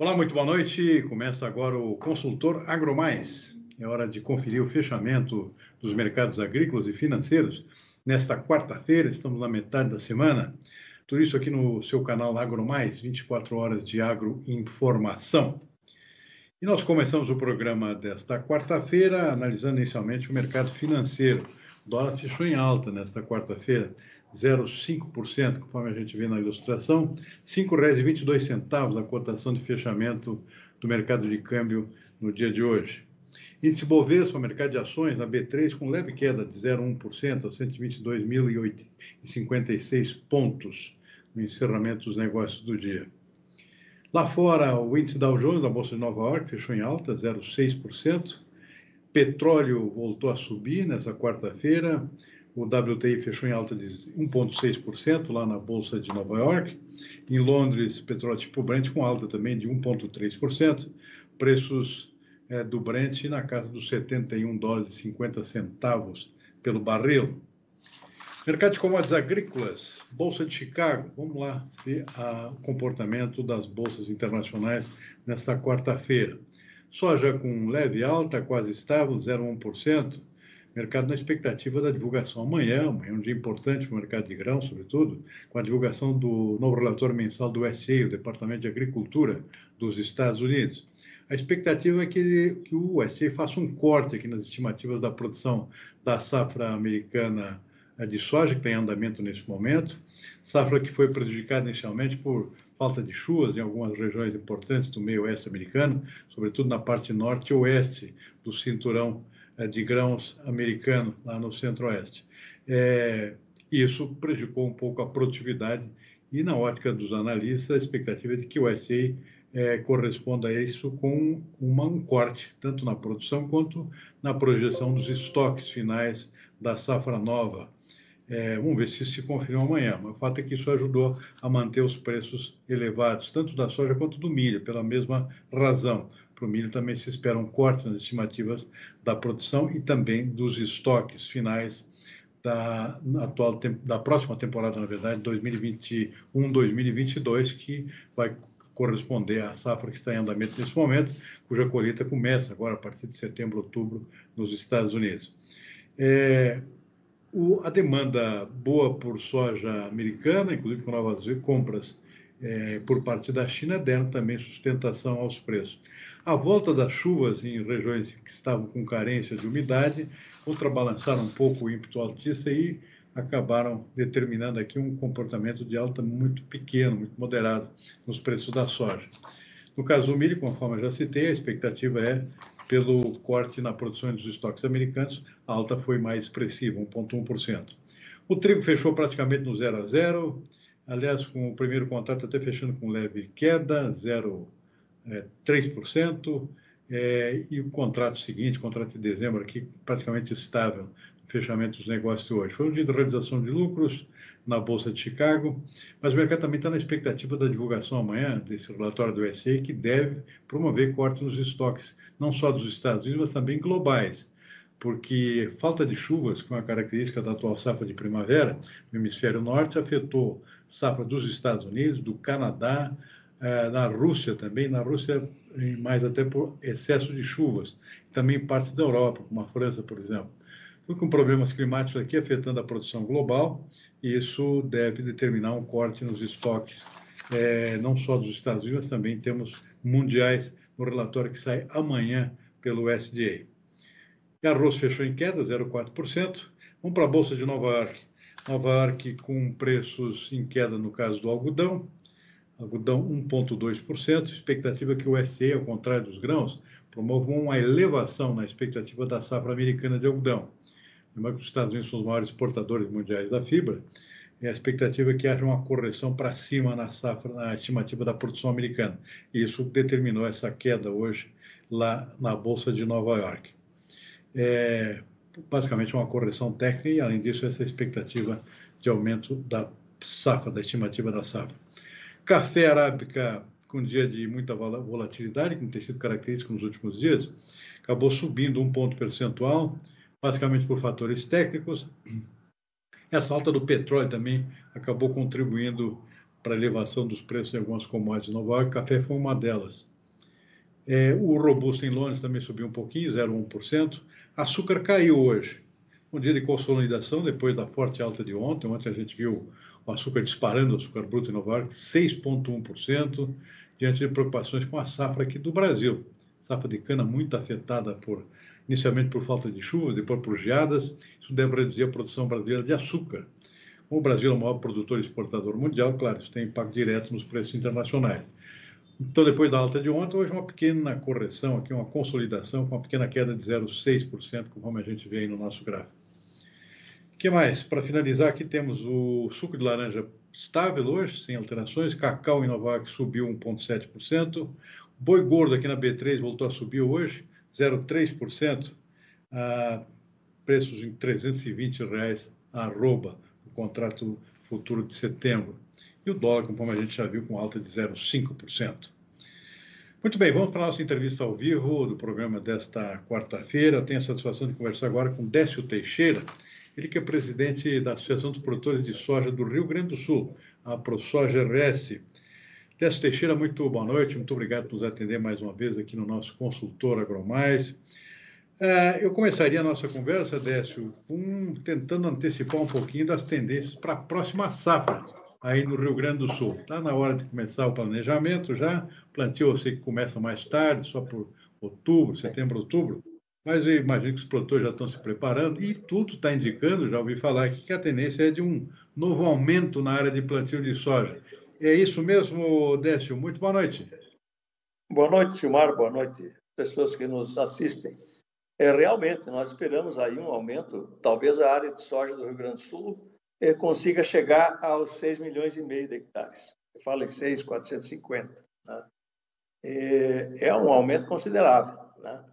Olá, muito boa noite. Começa agora o Consultor AgroMais. É hora de conferir o fechamento dos mercados agrícolas e financeiros. Nesta quarta-feira, estamos na metade da semana. Tudo isso aqui no seu canal AgroMais, 24 horas de agroinformação. E nós começamos o programa desta quarta-feira analisando inicialmente o mercado financeiro. O dólar fechou em alta nesta quarta-feira, 0,5%, conforme a gente vê na ilustração, R$ 5,22 a cotação de fechamento do mercado de câmbio no dia de hoje. Índice Bovespa, mercado de ações, na B3, com leve queda de 0,1% a 122.056 pontos no encerramento dos negócios do dia. Lá fora, o índice Dow Jones, da Bolsa de Nova York, fechou em alta, 0,6%. Petróleo voltou a subir nessa quarta-feira, o WTI fechou em alta de 1,6% lá na Bolsa de Nova York. Em Londres, petróleo tipo Brent com alta também de 1,3%. Preços é, do Brent na casa dos 71 dólares e 50 centavos pelo barril. Mercado de commodities agrícolas, Bolsa de Chicago. Vamos lá ver a, o comportamento das bolsas internacionais nesta quarta-feira. Soja com leve alta, quase estável, 0,1% mercado na expectativa da divulgação amanhã, amanhã é um dia importante para o mercado de grão, sobretudo, com a divulgação do novo relatório mensal do USDA, o Departamento de Agricultura dos Estados Unidos. A expectativa é que, que o USDA faça um corte aqui nas estimativas da produção da safra americana eh, de soja, que tem andamento nesse momento, safra que foi prejudicada inicialmente por falta de chuvas em algumas regiões importantes do meio oeste americano, sobretudo na parte norte e oeste do cinturão de grãos americano lá no centro-oeste. É, isso prejudicou um pouco a produtividade e, na ótica dos analistas, a expectativa é de que o SA é, corresponda a isso com uma, um corte, tanto na produção quanto na projeção dos estoques finais da safra nova. É, vamos ver se se confirma amanhã, mas o fato é que isso ajudou a manter os preços elevados, tanto da soja quanto do milho, pela mesma razão. Para o milho também se espera um corte nas estimativas da produção e também dos estoques finais da atual da próxima temporada, na verdade, 2021-2022, que vai corresponder à safra que está em andamento nesse momento, cuja colheita começa agora a partir de setembro, outubro, nos Estados Unidos. É, o, a demanda boa por soja americana, inclusive com novas compras é, por parte da China, deram também sustentação aos preços. A volta das chuvas em regiões que estavam com carência de umidade contrabalançaram um pouco o ímpeto altista e acabaram determinando aqui um comportamento de alta muito pequeno, muito moderado nos preços da soja. No caso do milho, conforme já citei, a expectativa é pelo corte na produção dos estoques americanos, a alta foi mais expressiva, 1,1%. O trigo fechou praticamente no 0 a 0, aliás, com o primeiro contrato até fechando com leve queda, 0 é, 3%, é, e o contrato seguinte, contrato de dezembro, aqui praticamente estável, no fechamento dos negócios hoje. Foi um dia de realização de lucros na Bolsa de Chicago, mas o mercado também está na expectativa da divulgação amanhã desse relatório do SA, que deve promover cortes nos estoques, não só dos Estados Unidos, mas também globais porque falta de chuvas, com a característica da atual safra de primavera no hemisfério norte, afetou safra dos Estados Unidos, do Canadá, é, na Rússia também, na Rússia mais até por excesso de chuvas, também partes da Europa, como a França, por exemplo. Tudo com problemas climáticos aqui afetando a produção global, e isso deve determinar um corte nos estoques, é, não só dos Estados Unidos, mas também temos mundiais no relatório que sai amanhã pelo USDA. E arroz fechou em queda, 0,4%. Vamos para a Bolsa de Nova York. York com preços em queda no caso do algodão, algodão 1,2%, expectativa que o SE, ao contrário dos grãos, promova uma elevação na expectativa da safra americana de algodão. Lembrando que os Estados Unidos são os maiores exportadores mundiais da fibra, e a expectativa é que haja uma correção para cima na safra, na estimativa da produção americana. E isso determinou essa queda hoje lá na Bolsa de Nova York. É basicamente uma correção técnica e, além disso, essa expectativa de aumento da safra, da estimativa da safra. Café arábica com dia de muita volatilidade, como tem sido característico nos últimos dias, acabou subindo um ponto percentual, basicamente por fatores técnicos. Essa alta do petróleo também acabou contribuindo para a elevação dos preços em algumas commodities em Nova York, café foi uma delas. É, o robusto em Londres também subiu um pouquinho, 0,1%. Açúcar caiu hoje. Um dia de consolidação depois da forte alta de ontem. Ontem a gente viu o açúcar disparando, o açúcar bruto em Nova York, 6,1%, diante de preocupações com a safra aqui do Brasil. Safra de cana muito afetada por inicialmente por falta de chuvas, depois por geadas. Isso deve reduzir a produção brasileira de açúcar. O Brasil é o maior produtor e exportador mundial, claro, isso tem impacto direto nos preços internacionais. Então, depois da alta de ontem, hoje uma pequena correção aqui, uma consolidação com uma pequena queda de 0,6%, conforme a gente vê aí no nosso gráfico. O que mais? Para finalizar, aqui temos o suco de laranja estável hoje, sem alterações. Cacau em Nova York subiu 1,7%. Boi gordo aqui na B3 voltou a subir hoje. 0,3%, a preços em 320 reais a arroba, o contrato futuro de setembro. E o dólar, conforme a gente já viu, com alta de 0,5%. Muito bem, vamos para a nossa entrevista ao vivo do programa desta quarta-feira. Tenho a satisfação de conversar agora com Décio Teixeira, ele que é presidente da Associação dos Produtores de Soja do Rio Grande do Sul, a ProSoja RS. Décio Teixeira, muito boa noite, muito obrigado por nos atender mais uma vez aqui no nosso consultor AgroMais. Uh, eu começaria a nossa conversa, Décio, tentando antecipar um pouquinho das tendências para a próxima safra aí no Rio Grande do Sul. Está na hora de começar o planejamento já, plantio eu sei que começa mais tarde, só por outubro, setembro, outubro, mas eu imagino que os produtores já estão se preparando e tudo está indicando, já ouvi falar aqui, que a tendência é de um novo aumento na área de plantio de soja. É isso mesmo, Décio. Muito boa noite. Boa noite, Silmar. Boa noite, pessoas que nos assistem. É, realmente, nós esperamos aí um aumento. Talvez a área de soja do Rio Grande do Sul consiga chegar aos 6 milhões e meio de hectares. Eu falo em 6, 450. Né? É um aumento considerável. Né?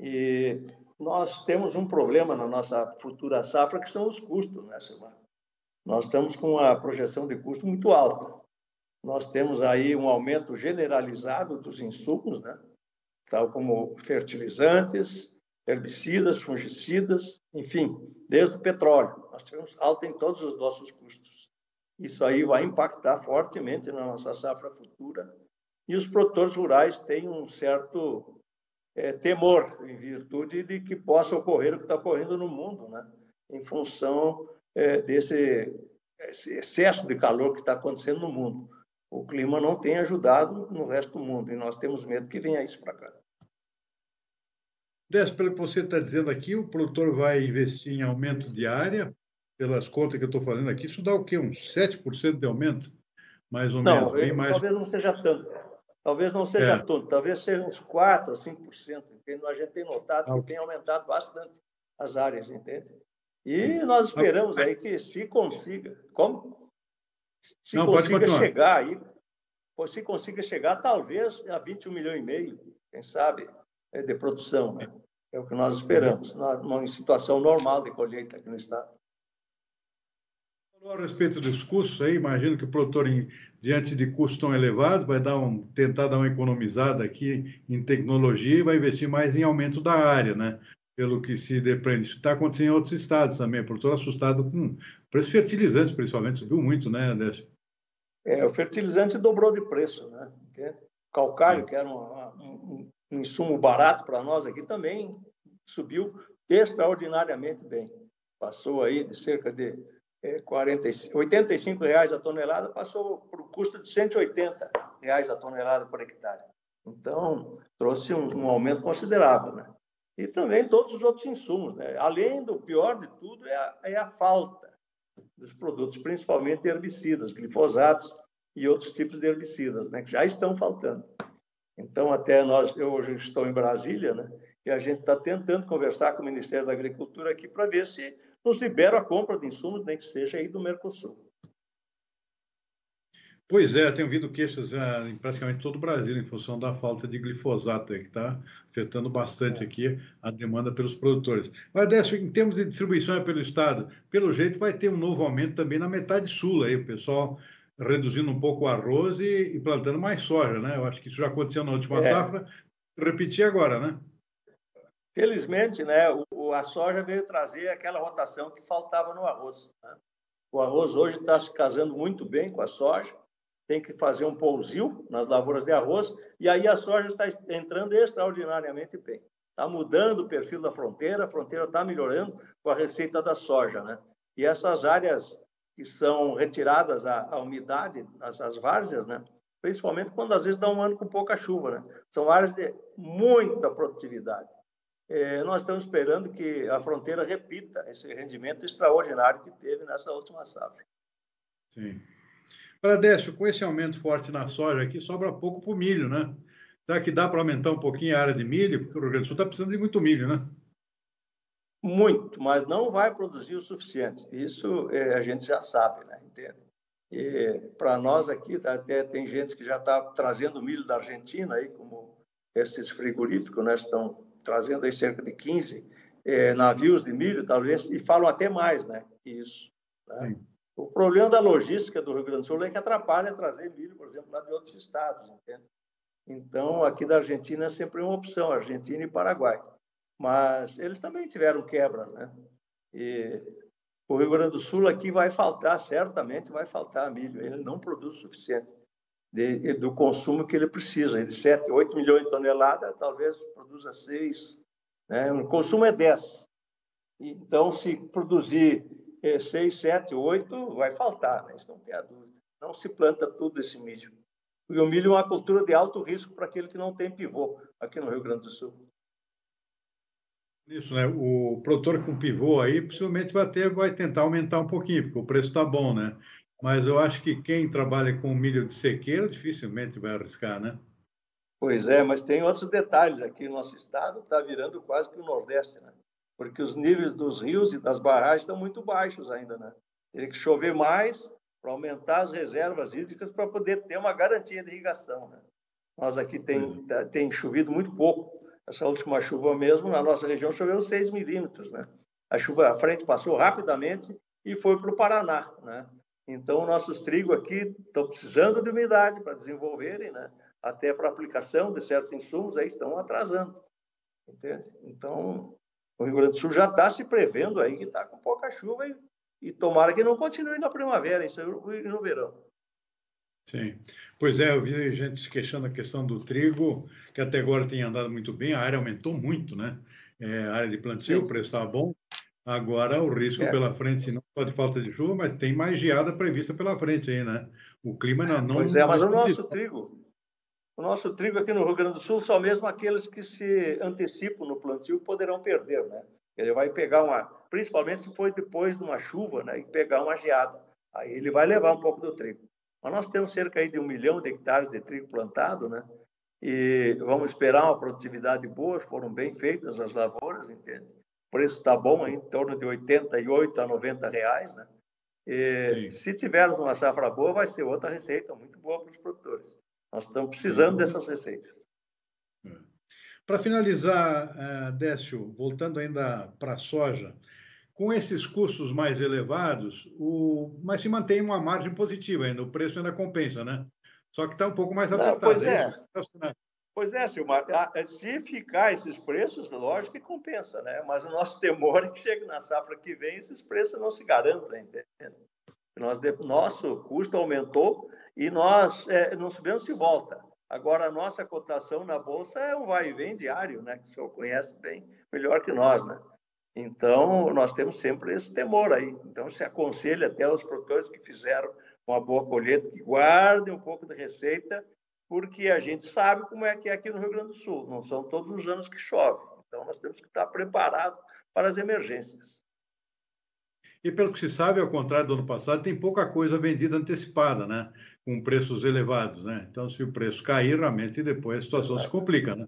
E nós temos um problema na nossa futura safra, que são os custos, né, Silmar? Nós estamos com uma projeção de custo muito alta. Nós temos aí um aumento generalizado dos insumos, né? tal como fertilizantes, herbicidas, fungicidas, enfim, desde o petróleo. Nós tivemos alta em todos os nossos custos. Isso aí vai impactar fortemente na nossa safra futura. E os produtores rurais têm um certo é, temor, em virtude de que possa ocorrer o que está ocorrendo no mundo, né? em função é, desse excesso de calor que está acontecendo no mundo o clima não tem ajudado no resto do mundo e nós temos medo que venha isso para cá. Des, pelo que você está dizendo aqui, o produtor vai investir em aumento de área, pelas contas que eu estou fazendo aqui, isso dá o quê? Uns 7% de aumento? Mais ou não, menos? Bem mais... Talvez não seja tanto. Talvez não seja é. tanto, talvez seja uns 4% ou 5%. Entende? A gente tem notado que tem aumentado bastante as áreas, entende? E nós esperamos aí que se consiga. Como? se Não, consiga chegar aí, se consiga chegar talvez a 21 milhões e meio, quem sabe, é, de produção. Né? É o que nós esperamos, numa situação normal de colheita aqui no estado. A respeito dos custos aí, imagino que o produtor, em, diante de custos tão elevados, vai dar um, tentar dar uma economizada aqui em tecnologia e vai investir mais em aumento da área, né? Pelo que se depreende. Isso está acontecendo em outros estados também. O produtor assustado com preço fertilizantes, principalmente, subiu muito, né, André? É, o fertilizante dobrou de preço, né? Calcário, que era um, um, um insumo barato para nós aqui, também subiu extraordinariamente bem. Passou aí de cerca de 40, 85 reais a tonelada, passou para o custo de 180 reais a tonelada por hectare. Então, trouxe um, um aumento considerável, né? E também todos os outros insumos, né? Além do pior de tudo, é a, é a falta dos produtos, principalmente herbicidas, glifosatos e outros tipos de herbicidas, né, que já estão faltando. Então, até nós, eu hoje estou em Brasília, né, e a gente está tentando conversar com o Ministério da Agricultura aqui para ver se nos libera a compra de insumos, nem que seja aí do Mercosul. Pois é, tenho ouvido queixas ah, em praticamente todo o Brasil em função da falta de glifosato, que está afetando bastante é. aqui a demanda pelos produtores. Mas, Décio, em termos de distribuição pelo Estado, pelo jeito vai ter um novo aumento também na metade sul, aí, o pessoal reduzindo um pouco o arroz e, e plantando mais soja, né? Eu acho que isso já aconteceu na última é. safra, repetir agora, né? Felizmente, né, o, a soja veio trazer aquela rotação que faltava no arroz. Né? O arroz hoje está se casando muito bem com a soja, tem que fazer um pousio nas lavouras de arroz, e aí a soja está entrando extraordinariamente bem. Está mudando o perfil da fronteira, a fronteira está melhorando com a receita da soja, né? E essas áreas que são retiradas a, a umidade, as, as várzeas, né? Principalmente quando às vezes dá um ano com pouca chuva, né? São áreas de muita produtividade. É, nós estamos esperando que a fronteira repita esse rendimento extraordinário que teve nessa última safra. Sim. Pradécio, com esse aumento forte na soja aqui, sobra pouco para o milho, né? Será que dá para aumentar um pouquinho a área de milho? Porque o Rio Grande do Sul está precisando de muito milho, né? Muito, mas não vai produzir o suficiente. Isso é, a gente já sabe, né? Entende? Para nós aqui, tá, até tem gente que já está trazendo milho da Argentina, aí, como esses frigoríficos né, estão trazendo aí cerca de 15 é, navios de milho, talvez, e falam até mais né, que isso. Né? O problema da logística do Rio Grande do Sul é que atrapalha trazer milho, por exemplo, lá de outros estados, entende? Então, aqui da Argentina é sempre uma opção, Argentina e Paraguai. Mas eles também tiveram quebras, né? E o Rio Grande do Sul aqui vai faltar, certamente vai faltar milho. Ele não produz o suficiente de, do consumo que ele precisa. De 7, 8 milhões de toneladas, talvez produza 6. Né? O consumo é 10. Então, se produzir é, seis, sete, oito, vai faltar, né? isso não tem a dúvida. Não se planta tudo esse milho. E o milho é uma cultura de alto risco para aquele que não tem pivô aqui no Rio Grande do Sul. Isso, né? O produtor com pivô aí possivelmente vai ter, vai tentar aumentar um pouquinho, porque o preço está bom, né? Mas eu acho que quem trabalha com milho de sequeira dificilmente vai arriscar, né? Pois é, mas tem outros detalhes aqui. Nosso estado está virando quase que o Nordeste, né? porque os níveis dos rios e das barragens estão muito baixos ainda, né? Teria que chover mais para aumentar as reservas hídricas para poder ter uma garantia de irrigação, né? Nós aqui tem, uhum. tá, tem chovido muito pouco. Essa última chuva mesmo, na nossa região, choveu 6 milímetros, né? A chuva à frente passou rapidamente e foi para o Paraná, né? Então, nossos trigos aqui estão precisando de umidade para desenvolverem, né? Até para aplicação de certos insumos, aí estão atrasando, entende? Então, o Rio Grande do Sul já está se prevendo aí que está com pouca chuva e, e, tomara que não continue na primavera, isso e no verão. Sim. Pois é, eu vi gente se queixando a questão do trigo, que até agora tem andado muito bem, a área aumentou muito, né? É, a área de plantio, Sim. o preço estava bom. Agora o risco é. pela frente, não só de falta de chuva, mas tem mais geada prevista pela frente aí, né? O clima não. não pois é, mas o nosso trigo, o nosso trigo aqui no Rio Grande do Sul só mesmo aqueles que se antecipam no plantio poderão perder, né? Ele vai pegar uma, principalmente se for depois de uma chuva, né, e pegar uma geada. Aí ele vai levar um pouco do trigo. Mas nós temos cerca aí de um milhão de hectares de trigo plantado, né? E vamos esperar uma produtividade boa, foram bem feitas as lavouras, entende? Preço está bom, em torno de 88 a 90 reais, né? E, se tivermos uma safra boa, vai ser outra receita muito boa para os produtores. Nós estamos precisando dessas receitas. É. Para finalizar, uh, Décio, voltando ainda para a soja, com esses custos mais elevados, o... mas se mantém uma margem positiva ainda, o preço ainda compensa, né? Só que está um pouco mais apertado. Não, pois é. é pois é, Silmar. Se ficar esses preços, lógico que compensa, né? Mas o nosso temor é que chegue na safra que vem esses preços não se garantem, entende? Nosso custo aumentou e nós é, não sabemos se volta. Agora, a nossa cotação na Bolsa é um vai e vem diário, né? que o senhor conhece bem, melhor que nós. Né? Então, nós temos sempre esse temor aí. Então, se aconselha até os produtores que fizeram uma boa colheita, que guardem um pouco de receita, porque a gente sabe como é que é aqui no Rio Grande do Sul. Não são todos os anos que chove. Então, nós temos que estar preparados para as emergências. E pelo que se sabe, ao contrário do ano passado, tem pouca coisa vendida antecipada, né? com preços elevados, né? Então, se o preço cair, realmente depois a situação se complica, né?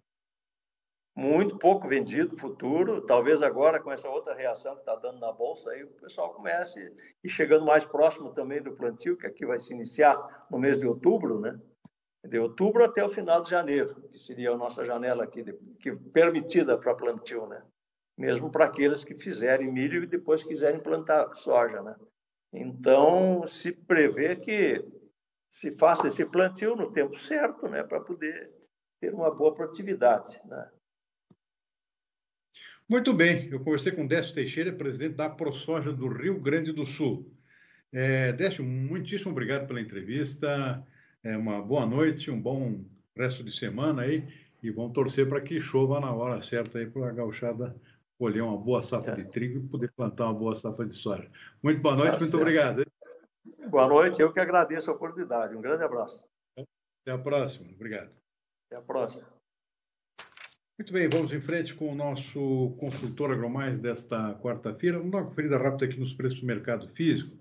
Muito pouco vendido futuro, talvez agora com essa outra reação que está dando na bolsa, aí o pessoal comece ir chegando mais próximo também do plantio, que aqui vai se iniciar no mês de outubro, né? De outubro até o final de janeiro, que seria a nossa janela aqui, de, que permitida para plantio, né? Mesmo para aqueles que fizerem milho e depois quiserem plantar soja, né? Então, se prevê que se faça esse plantio no tempo certo, né, para poder ter uma boa produtividade. Né? Muito bem, eu conversei com Décio Teixeira, presidente da ProSoja do Rio Grande do Sul. É, Décio, muitíssimo obrigado pela entrevista. É, uma boa noite, um bom resto de semana aí e vamos torcer para que chova na hora certa aí para a gauchada colher uma boa safra de trigo e poder plantar uma boa safra de soja. Muito boa noite, tá muito certo. obrigado. Boa noite, eu que agradeço a oportunidade. Um grande abraço. Até a próxima, obrigado. Até a próxima. Muito bem, vamos em frente com o nosso consultor agromais desta quarta-feira. Vamos dar uma conferida rápida aqui nos preços do mercado físico.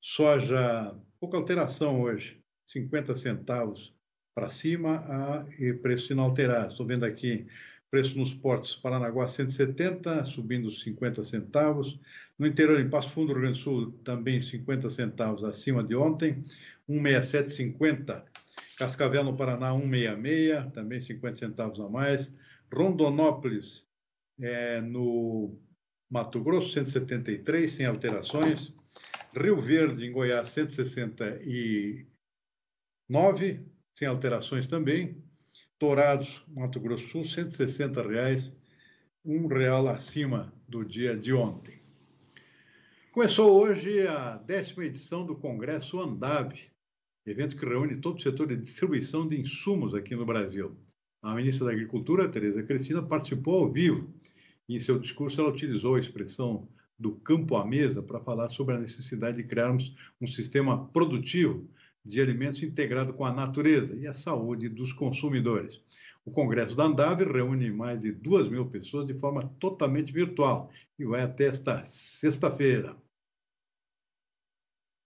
Soja, pouca alteração hoje, 50 centavos para cima e preço inalterado. Estou vendo aqui preço nos portos Paranaguá 170, subindo 50 centavos. No interior, em Passo Fundo, Rio Grande do Sul, também 50 centavos acima de ontem, 167,50. Cascavel, no Paraná, 166, também 50 centavos a mais. Rondonópolis, é, no Mato Grosso, 173, sem alterações. Rio Verde, em Goiás, 169, sem alterações também. Dourados, Mato Grosso Sul, 160 reais, um real acima do dia de ontem. Começou hoje a décima edição do Congresso Andab, evento que reúne todo o setor de distribuição de insumos aqui no Brasil. A ministra da Agricultura, Tereza Cristina, participou ao vivo em seu discurso ela utilizou a expressão do campo à mesa para falar sobre a necessidade de criarmos um sistema produtivo de alimentos integrado com a natureza e a saúde dos consumidores. O Congresso da Andave reúne mais de duas mil pessoas de forma totalmente virtual e vai até esta sexta-feira.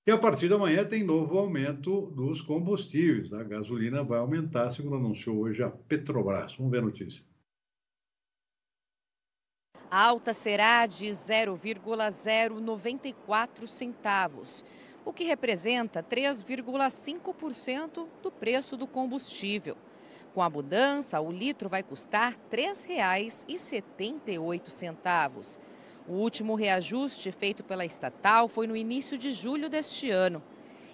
E a partir da manhã tem novo aumento dos combustíveis. A gasolina vai aumentar, segundo anunciou hoje a Petrobras. Vamos ver a notícia. A alta será de 0,094 centavos, o que representa 3,5% do preço do combustível. Com a mudança, o litro vai custar R$ 3,78 o último reajuste feito pela estatal foi no início de julho deste ano.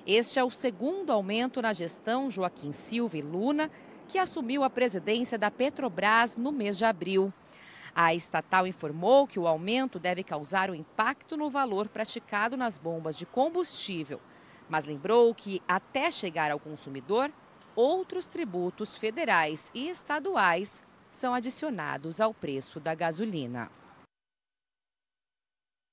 Este é o segundo aumento na gestão Joaquim Silva e Luna, que assumiu a presidência da Petrobras no mês de abril. A estatal informou que o aumento deve causar um impacto no valor praticado nas bombas de combustível, mas lembrou que, até chegar ao consumidor, outros tributos federais e estaduais são adicionados ao preço da gasolina.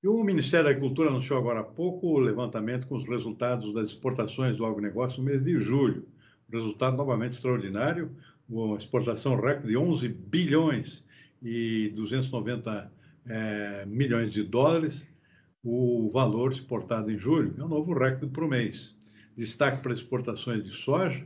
E o Ministério da Agricultura anunciou agora há pouco o levantamento com os resultados das exportações do agronegócio no mês de julho. Resultado novamente extraordinário, uma exportação recorde de 11 bilhões e 290 é, milhões de dólares, o valor exportado em julho, é um novo recorde o mês. Destaque para exportações de soja,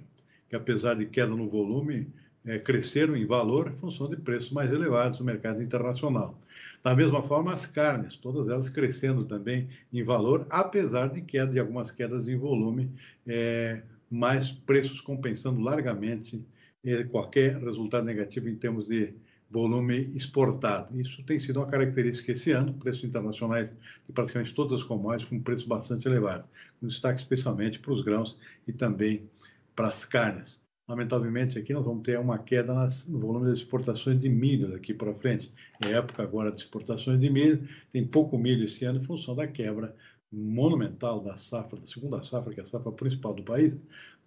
que apesar de queda no volume, é, cresceram em valor em função de preços mais elevados no mercado internacional. Da mesma forma, as carnes, todas elas crescendo também em valor, apesar de queda de algumas quedas em volume, é, mas preços compensando largamente é, qualquer resultado negativo em termos de volume exportado. Isso tem sido uma característica esse ano, preços internacionais de praticamente todas as commodities com preços bastante elevados, com destaque especialmente para os grãos e também para as carnes. Lamentavelmente, aqui nós vamos ter uma queda nas, no volume das exportações de milho daqui para frente. É época agora de exportações de milho, tem pouco milho esse ano em função da quebra monumental da safra, da segunda safra, que é a safra principal do país,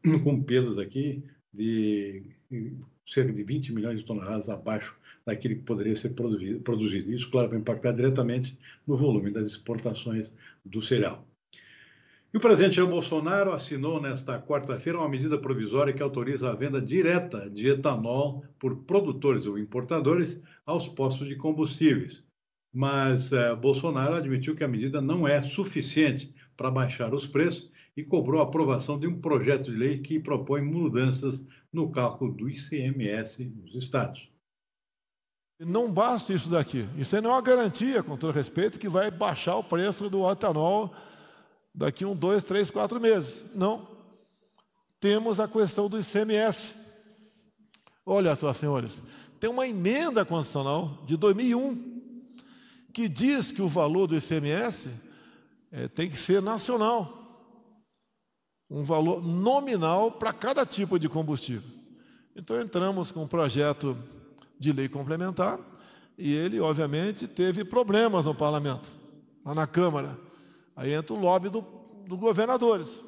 com perdas aqui de cerca de 20 milhões de toneladas abaixo daquilo que poderia ser produzido. Isso, claro, vai impactar diretamente no volume das exportações do cereal. E o presidente Jair Bolsonaro assinou nesta quarta-feira uma medida provisória que autoriza a venda direta de etanol por produtores ou importadores aos postos de combustíveis. Mas eh, Bolsonaro admitiu que a medida não é suficiente para baixar os preços e cobrou a aprovação de um projeto de lei que propõe mudanças no cálculo do ICMS nos estados. Não basta isso daqui. Isso aí não é uma garantia, com todo respeito, que vai baixar o preço do etanol daqui um, dois, três, quatro meses. Não. Temos a questão do ICMS. Olha só, senhores, tem uma emenda constitucional de 2001 que diz que o valor do ICMS é, tem que ser nacional, um valor nominal para cada tipo de combustível. Então entramos com um projeto de lei complementar e ele, obviamente, teve problemas no parlamento, lá na Câmara. Aí entra o lobby do, dos governadores.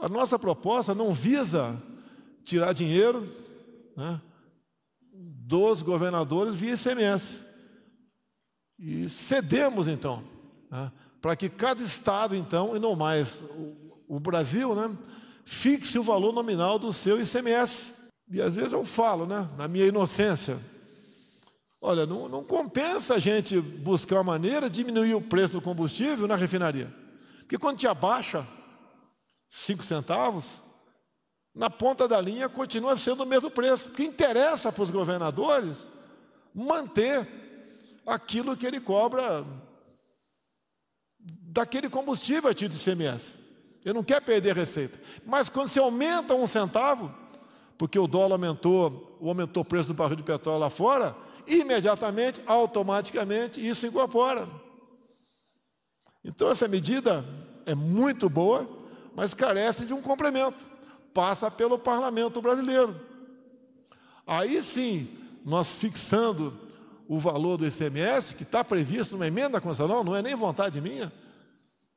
A nossa proposta não visa tirar dinheiro né, dos governadores via ICMS. E cedemos, então, né, para que cada estado, então, e não mais o, o Brasil, né, fixe o valor nominal do seu ICMS. E às vezes eu falo, né, na minha inocência, olha, não, não compensa a gente buscar uma maneira de diminuir o preço do combustível na refinaria. Porque quando te abaixa cinco centavos, na ponta da linha continua sendo o mesmo preço. O que interessa para os governadores manter aquilo que ele cobra daquele combustível a título de ICMS. Ele não quer perder receita. Mas quando você aumenta um centavo, porque o dólar aumentou, aumentou o preço do barril de petróleo lá fora, imediatamente, automaticamente, isso incorpora. Então essa medida é muito boa, mas carece de um complemento. Passa pelo parlamento brasileiro. Aí sim, nós fixando o valor do ICMS, que está previsto numa emenda constitucional, não é nem vontade minha,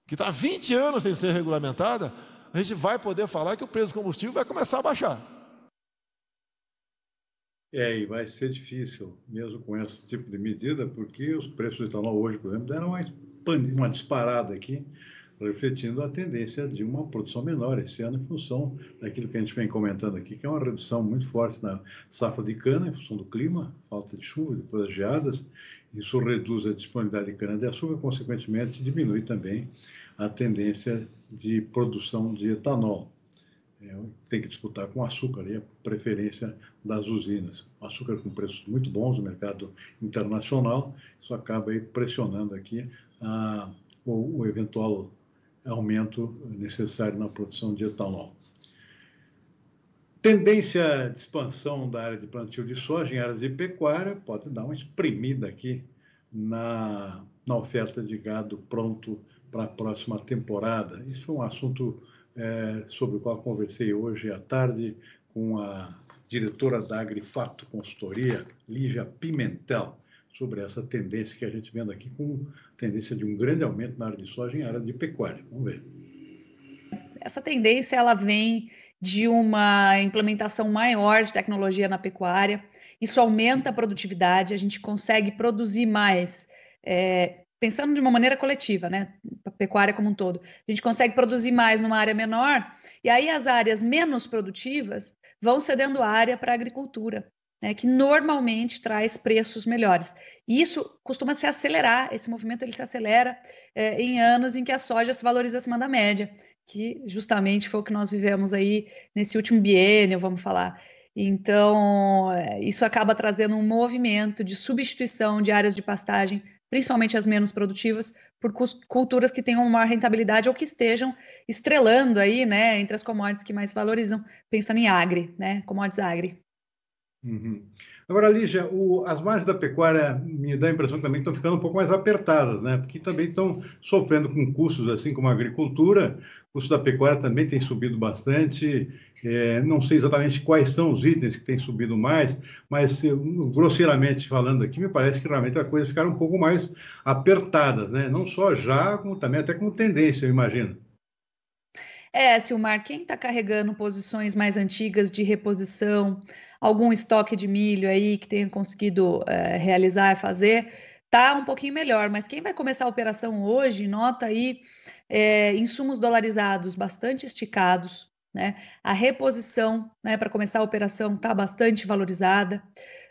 que está há 20 anos sem ser regulamentada, a gente vai poder falar que o preço do combustível vai começar a baixar. É, e vai ser difícil, mesmo com esse tipo de medida, porque os preços do etanol hoje, por exemplo, deram uma, uma disparada aqui, refletindo a tendência de uma produção menor esse ano, em função daquilo que a gente vem comentando aqui, que é uma redução muito forte na safra de cana, em função do clima, falta de chuva, depois das geadas. Isso reduz a disponibilidade de cana-de-açúcar, consequentemente, diminui também a tendência de produção de etanol. É, tem que disputar com açúcar, aí a preferência das usinas. O açúcar com preços muito bons no mercado internacional, isso acaba aí pressionando aqui a, o, o eventual aumento necessário na produção de etanol. Tendência de expansão da área de plantio de soja em áreas de pecuária pode dar uma espremida aqui na, na oferta de gado pronto para a próxima temporada. Isso foi um assunto é, sobre o qual conversei hoje à tarde com a diretora da Agrifato Consultoria, Lígia Pimentel sobre essa tendência que a gente vendo aqui, com tendência de um grande aumento na área de soja em área de pecuária. Vamos ver. Essa tendência ela vem de uma implementação maior de tecnologia na pecuária. Isso aumenta a produtividade, a gente consegue produzir mais, é, pensando de uma maneira coletiva, né? Pecuária como um todo. A gente consegue produzir mais numa área menor, e aí as áreas menos produtivas vão cedendo área para a agricultura né, que normalmente traz preços melhores. E isso costuma se acelerar, esse movimento ele se acelera é, em anos em que a soja se valoriza acima da média, que justamente foi o que nós vivemos aí nesse último biênio, vamos falar. Então, é, isso acaba trazendo um movimento de substituição de áreas de pastagem, principalmente as menos produtivas, por culturas que tenham maior rentabilidade ou que estejam estrelando aí, né, entre as commodities que mais valorizam, pensando em agri, né, commodities agri. Uhum. Agora, Lígia, o, as margens da pecuária me dá a impressão que também estão ficando um pouco mais apertadas, né? Porque também estão sofrendo com custos, assim como a agricultura. O custo da pecuária também tem subido bastante. É, não sei exatamente quais são os itens que têm subido mais, mas grosseiramente falando aqui, me parece que realmente as coisas ficaram um pouco mais apertadas, né? Não só já, como também até como tendência, eu imagino. É, Silmar, quem está carregando posições mais antigas de reposição, algum estoque de milho aí que tenha conseguido é, realizar fazer, tá um pouquinho melhor. Mas quem vai começar a operação hoje, nota aí é, insumos dolarizados bastante esticados, né? A reposição, né, para começar a operação está bastante valorizada.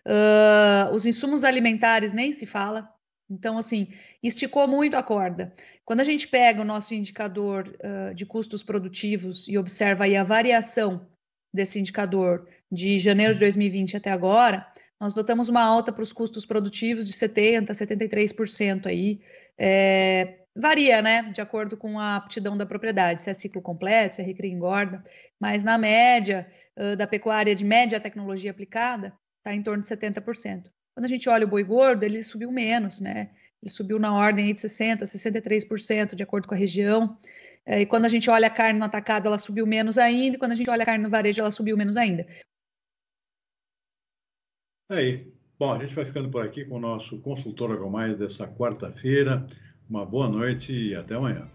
Uh, os insumos alimentares nem se fala. Então, assim, esticou muito a corda. Quando a gente pega o nosso indicador uh, de custos produtivos e observa aí a variação desse indicador de janeiro de 2020 até agora, nós notamos uma alta para os custos produtivos de 70%, 73% aí. É, varia, né, de acordo com a aptidão da propriedade, se é ciclo completo, se é recria engorda, mas na média uh, da pecuária de média tecnologia aplicada, está em torno de 70%. Quando a gente olha o boi gordo, ele subiu menos, né? Ele subiu na ordem de 60%, 63%, de acordo com a região. É, e quando a gente olha a carne no atacado, ela subiu menos ainda, e quando a gente olha a carne no varejo, ela subiu menos ainda. Aí, bom, a gente vai ficando por aqui com o nosso consultor Agromais dessa quarta-feira. Uma boa noite e até amanhã.